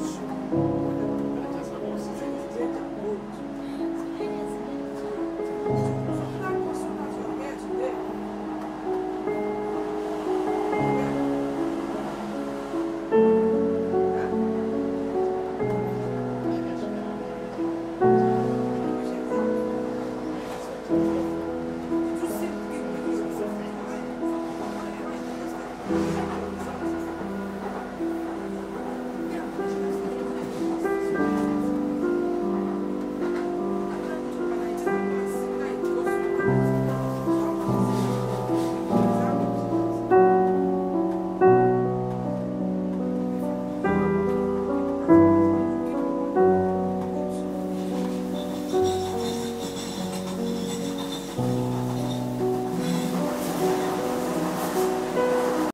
souls.